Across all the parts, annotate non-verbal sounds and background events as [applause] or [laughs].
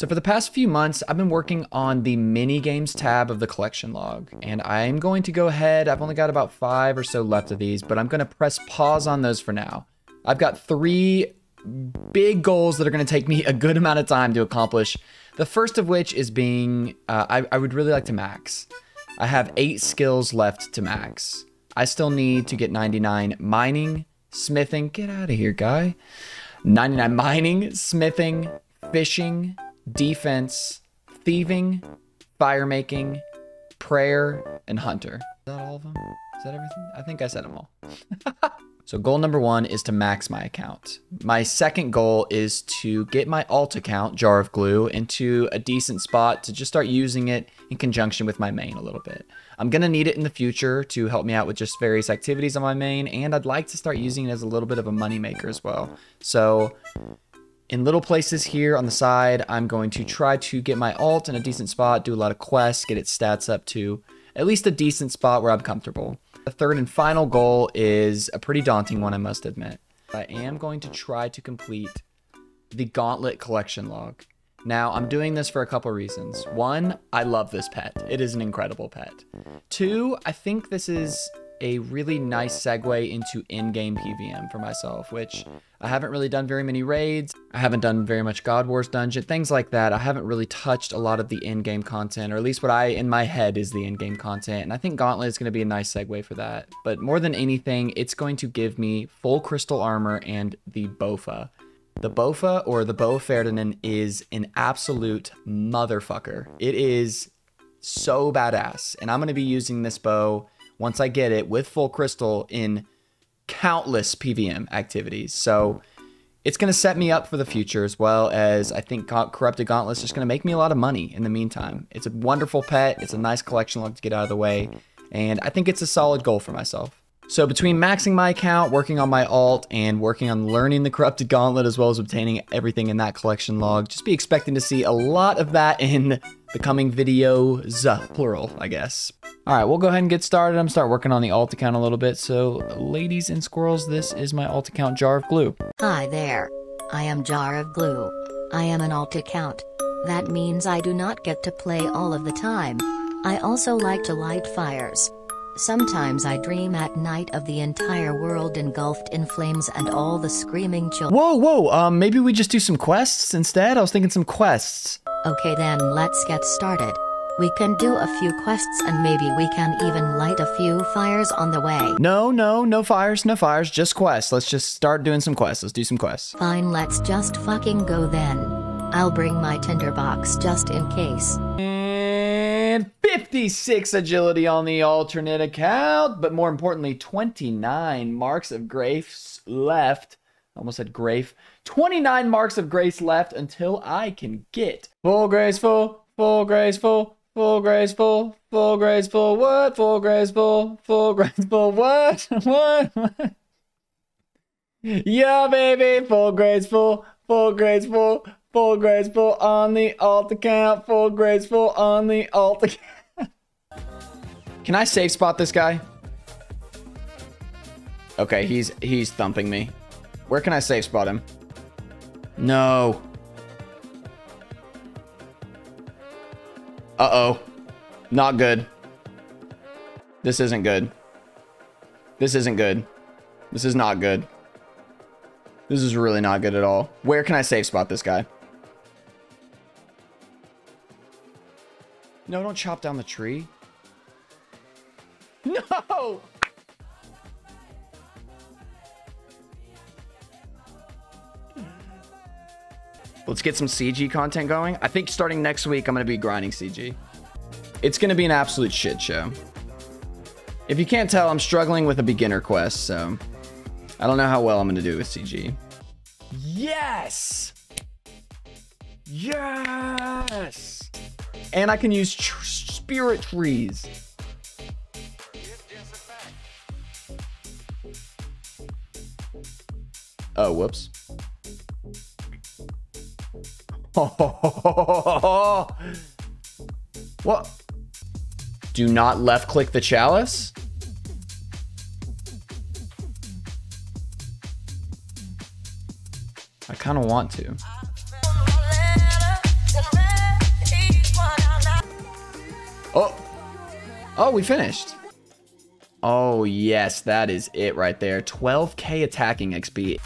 So for the past few months, I've been working on the mini games tab of the collection log, and I'm going to go ahead. I've only got about five or so left of these, but I'm going to press pause on those for now. I've got three big goals that are going to take me a good amount of time to accomplish. The first of which is being, uh, I, I would really like to max. I have eight skills left to max. I still need to get 99 mining, smithing. Get out of here, guy. 99 mining, smithing, fishing, defense, thieving, fire making, prayer, and hunter. Is that all of them? Is that everything? I think I said them all. [laughs] so goal number one is to max my account. My second goal is to get my alt account, Jar of Glue, into a decent spot to just start using it in conjunction with my main a little bit. I'm going to need it in the future to help me out with just various activities on my main, and I'd like to start using it as a little bit of a money maker as well. So in little places here on the side, I'm going to try to get my alt in a decent spot, do a lot of quests, get its stats up to at least a decent spot where I'm comfortable. The third and final goal is a pretty daunting one, I must admit. I am going to try to complete the Gauntlet collection log. Now, I'm doing this for a couple reasons. One, I love this pet. It is an incredible pet. Two, I think this is a really nice segue into in-game PVM for myself, which I haven't really done very many raids. I haven't done very much God Wars dungeon, things like that. I haven't really touched a lot of the in-game content, or at least what I, in my head, is the in-game content. And I think Gauntlet is going to be a nice segue for that. But more than anything, it's going to give me full crystal armor and the Bofa. The Bofa, or the Bow Ferdinand, is an absolute motherfucker. It is so badass. And I'm going to be using this bow once I get it with full crystal in countless PVM activities. So it's going to set me up for the future as well as I think Corrupted Gauntlet's just going to make me a lot of money in the meantime. It's a wonderful pet. It's a nice collection log to get out of the way. And I think it's a solid goal for myself. So between maxing my account, working on my alt, and working on learning the Corrupted Gauntlet, as well as obtaining everything in that collection log, just be expecting to see a lot of that in the coming videos, plural, I guess. All right, we'll go ahead and get started. I'm start working on the alt account a little bit. So ladies and squirrels, this is my alt account, Jar of Glue. Hi there. I am Jar of Glue. I am an alt account. That means I do not get to play all of the time. I also like to light fires. Sometimes I dream at night of the entire world engulfed in flames and all the screaming children. Whoa, whoa, um, maybe we just do some quests instead? I was thinking some quests. Okay then let's get started. We can do a few quests and maybe we can even light a few fires on the way. No, no, no fires, no fires, just quests. Let's just start doing some quests. Let's do some quests. Fine, let's just fucking go then. I'll bring my tinderbox just in case. And 56 agility on the alternate account, but more importantly, 29 marks of grace left. Almost said grace. 29 marks of grace left until I can get full graceful, full graceful, full graceful, full graceful, what? Full graceful, full graceful, what? [laughs] what? what? Yeah, baby, full graceful, full graceful, Full graceful on the alt account. Full graceful on the alt account. [laughs] Can I safe spot this guy? Okay, he's he's thumping me. Where can I safe spot him? No. Uh-oh. Not good. This isn't good. This isn't good. This is not good. This is really not good at all. Where can I safe spot this guy? No, don't chop down the tree. [laughs] No! Let's get some CG content going. I think starting next week, I'm going to be grinding CG. It's going to be an absolute shit show. If you can't tell, I'm struggling with a beginner quest, so I don't know how well I'm going to do with CG. Yes! Yes! And I can use spirit trees. Oh, whoops. [laughs] what? Do not left click the chalice? I kind of want to. Oh, oh, we finished. Oh yes, that is it right there. 12K attacking XP.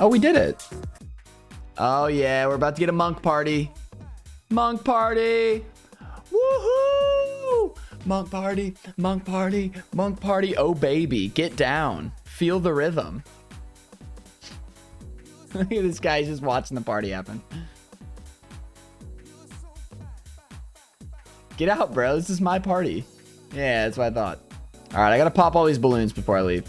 Oh, we did it. Oh, yeah, we're about to get a monk party. Monk party. Woohoo! Monk party, monk party, monk party. Oh, baby, get down. Feel the rhythm. [laughs] Look at this guy, he's just watching the party happen. Get out, bro. This is my party. Yeah, that's what I thought. All right, I gotta pop all these balloons before I leave.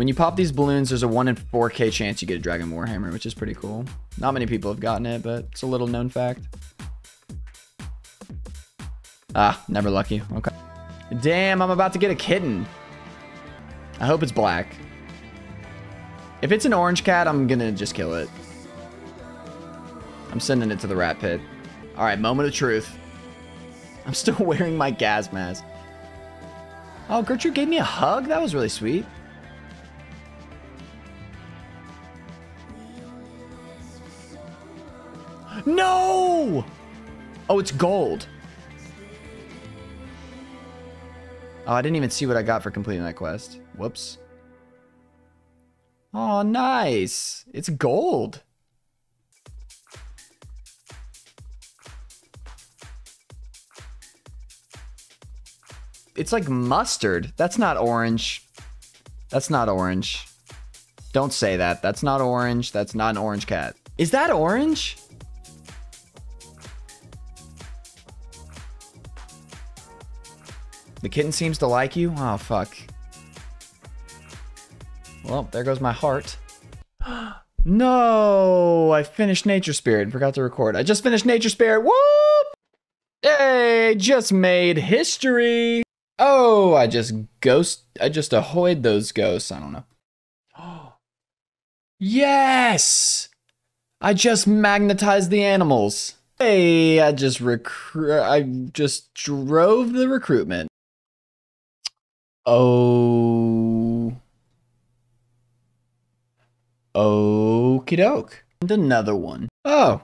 When you pop these balloons, there's a 1 in 4k chance you get a Dragon Warhammer, which is pretty cool. Not many people have gotten it, but it's a little known fact. Ah, never lucky. Okay. Damn, I'm about to get a kitten. I hope it's black. If it's an orange cat, I'm gonna just kill it. I'm sending it to the rat pit. All right, moment of truth. I'm still [laughs] wearing my gas mask. Oh, Gertrude gave me a hug? That was really sweet. Oh, it's gold. Oh, I didn't even see what I got for completing that quest. Whoops. Oh, nice. It's gold. It's like mustard. That's not orange. That's not orange. Don't say that. That's not orange. That's not an orange cat. Is that orange? The kitten seems to like you? Oh, fuck. Well, there goes my heart. [gasps] no! I finished Nature Spirit. and Forgot to record. I just finished Nature Spirit. Whoop! Hey, just made history. Oh, I just ghost. I just ahoyed those ghosts. I don't know. Oh. [gasps] Yes! I just magnetized the animals. Hey, I just recruit. I just drove the recruitment. Oh. Okie doke. And another one. Oh.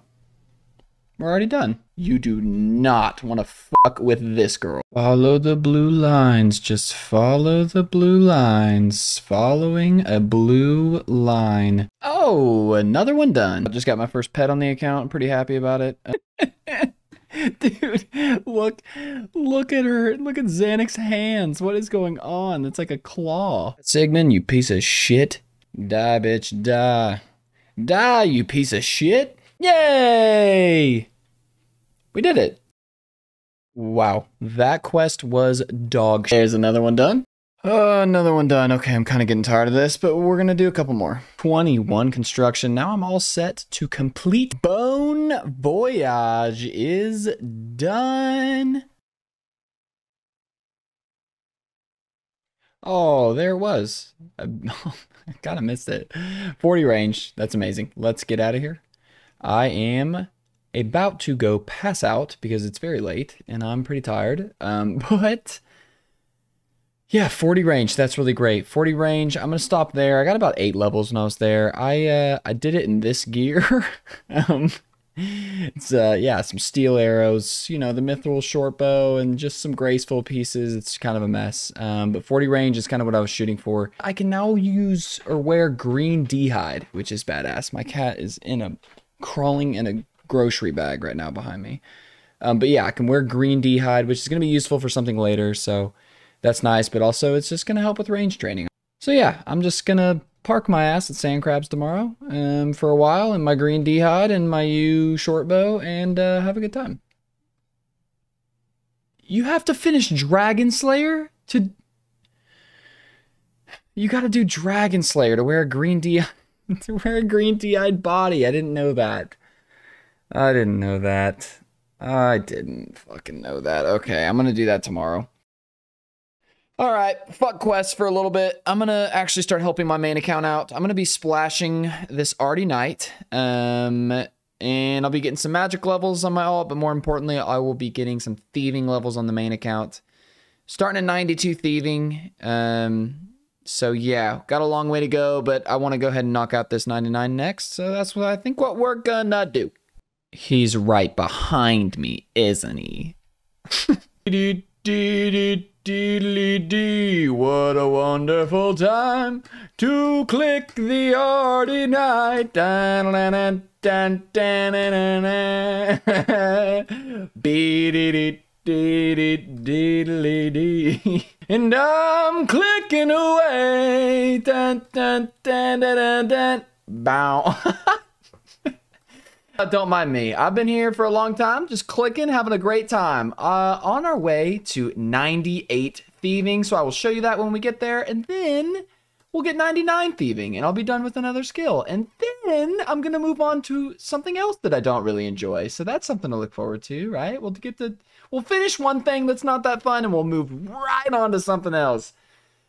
We're already done. You do not want to fuck with this girl. Follow the blue lines. Just follow the blue lines. Following a blue line. Oh, another one done. I just got my first pet on the account. I'm pretty happy about it. [laughs] [laughs] Dude, look, look at her. Look at Zanik's hands. What is going on? It's like a claw. Sigmund, you piece of shit. Die, bitch, die. Die, you piece of shit. Yay! We did it. Wow, that quest was dog. shit. There's another one done. Uh, another one done. Okay, I'm kind of getting tired of this, but we're going to do a couple more. 21 construction. Now I'm all set to complete. Bone Voyage is done. Oh, there was. [laughs] I kind of missed it. 40 range. That's amazing. Let's get out of here. I am about to go pass out because it's very late and I'm pretty tired. Um, [laughs] but yeah, 40 range. That's really great. 40 range. I'm gonna stop there. I got about eight levels when I was there. I uh, I did it in this gear. [laughs] um, it's uh yeah, some steel arrows, you know, the mithril short bow, and just some graceful pieces. It's kind of a mess. Um, but 40 range is kind of what I was shooting for. I can now use or wear green d'hide, which is badass. My cat is in a crawling in a grocery bag right now behind me. Um, but yeah, I can wear green d'hide, which is going to be useful for something later. So that's nice. But also, it's just going to help with range training. So yeah, I'm just going to park my ass at Sand Crabs tomorrow um, for a while in my green d'hide and my yew short bow and uh, have a good time. You have to finish Dragon Slayer to. You got to do Dragon Slayer to wear a green D [laughs] to wear a green d'hide body. I didn't know that. I didn't know that. I didn't fucking know that. Okay, I'm gonna do that tomorrow. All right, fuck quests for a little bit. I'm gonna actually start helping my main account out. I'm gonna be splashing this Ardy Knight, um, and I'll be getting some magic levels on my alt, but more importantly, I will be getting some thieving levels on the main account. Starting at 92 thieving, um, so yeah, got a long way to go, but I want to go ahead and knock out this 99 next. So that's what I think what we're gonna do. He's right behind me, isn't he? [laughs] Deedly dee, what a wonderful time to click the ardy knight. Dun, dun, dun, dun, dun, dun, dun, dun. Beep, and I'm clicking away. Dun, dun, dun, dun, dun. Bow. [laughs] Don't mind me. I've been here for a long time, just clicking, having a great time. Uh, on our way to 98 thieving, so I will show you that when we get there, and then we'll get 99 thieving, and I'll be done with another skill. And then I'm gonna move on to something else that I don't really enjoy. So that's something to look forward to, right? We'll get to we'll finish one thing that's not that fun, and we'll move right on to something else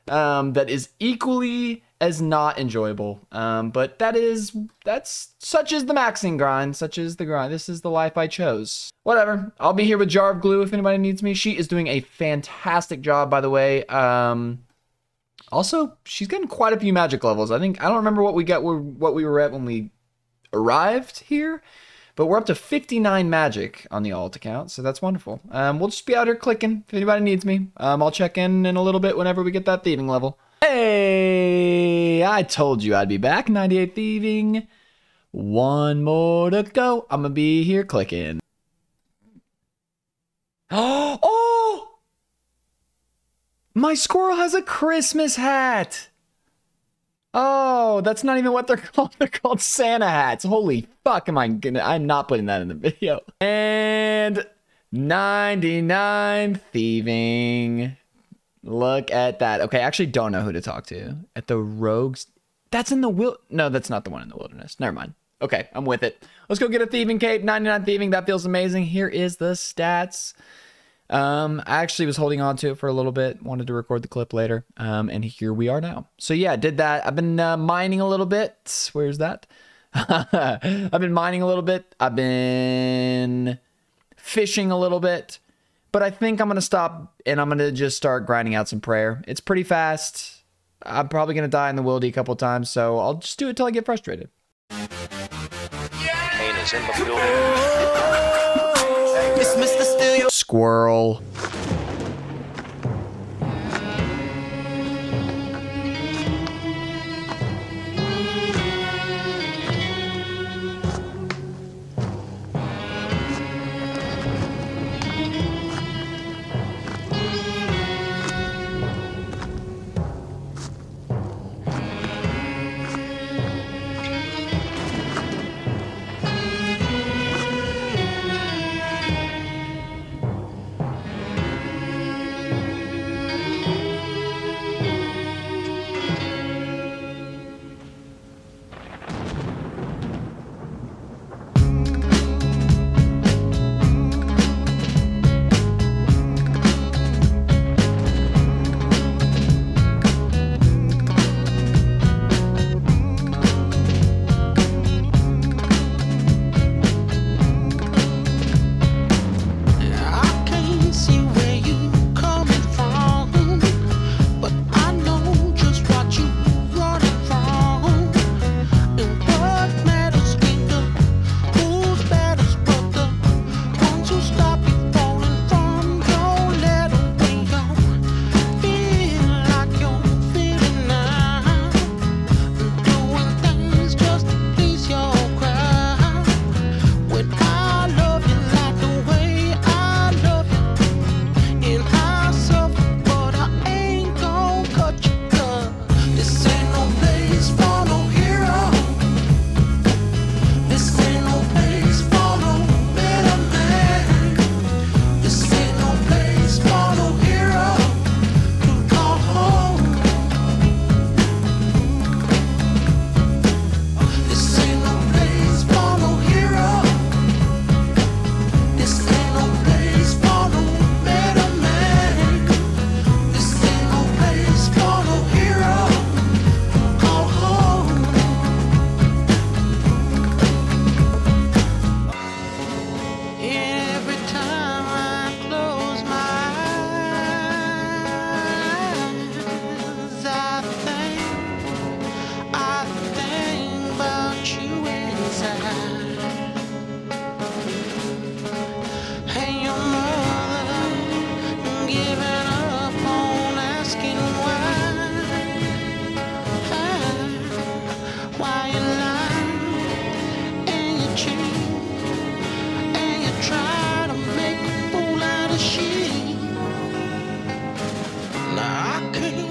um, that is equally as not enjoyable. Um, but that is that's such is the maxing grind, such is the grind. This is the life I chose. Whatever. I'll be here with Jar of Glue if anybody needs me. She is doing a fantastic job, by the way. Um, also, she's getting quite a few magic levels. I think I don't remember what we got what we were at when we arrived here. But we're up to 59 magic on the alt account, so that's wonderful. Um, we'll just be out here clicking if anybody needs me. Um, I'll check in in a little bit whenever we get that thieving level. Hey, I told you I'd be back. 98 thieving. One more to go. I'm gonna be here clicking. [gasps] Oh! My squirrel has a Christmas hat. Oh, that's not even what they're [laughs] called. They're called Santa hats. Holy fuck, am I gonna? I'm not putting that in the video. And 99 thieving. Look at that. Okay, I actually don't know who to talk to. At the rogues. That's in the will. No, that's not the one in the wilderness. Never mind. Okay, I'm with it. Let's go get a thieving cape. 99 thieving. That feels amazing. Here is the stats. Um, I actually was holding on to it for a little bit, wanted to record the clip later. Um, and here we are now. So yeah, did that. I've been uh, mining a little bit. Where's that? [laughs] I've been mining a little bit. I've been fishing a little bit. But I think I'm going to stop and I'm going to just start grinding out some prayer. It's pretty fast. I'm probably going to die in the wildy a couple times, so I'll just do it till I get frustrated. Kane is in the building. Squirrel.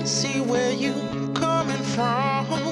see where you coming from.